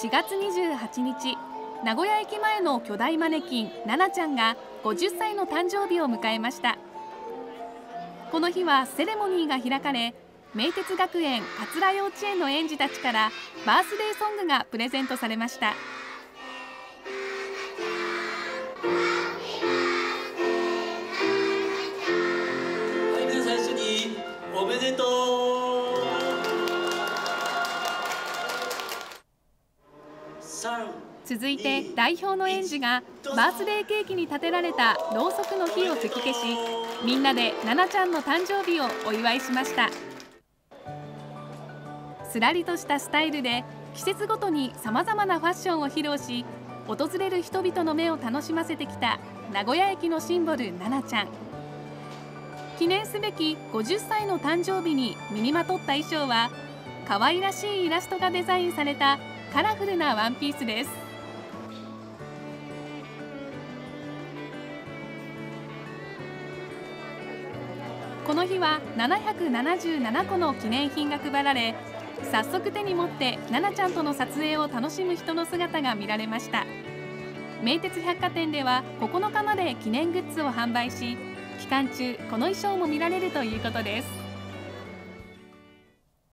4月28日名古屋駅前の巨大マネキンナナちゃんが50歳の誕生日を迎えましたこの日はセレモニーが開かれ名鉄学園桂幼稚園の園児たちからバースデーソングがプレゼントされましたはい、では最初におめでとう。続いて代表の園児がバースデーケーキに立てられたろうそくの火を吹き消しみんなでナナちゃんの誕生日をお祝いしました。すらりとしたスタイルで季節ごとにさまざまなファッションを披露し訪れる人々の目を楽しませてきた名古屋駅のシンボルナナちゃん。記念すべき50歳の誕生日に身にまとった衣装は可愛らしいイラストがデザインされたカラフルなワンピースです。この日は777個の記念品が配られ早速手に持ってナナちゃんとの撮影を楽しむ人の姿が見られました。名鉄百貨店では9日まで記念グッズを販売し期間中この衣装も見られるということです。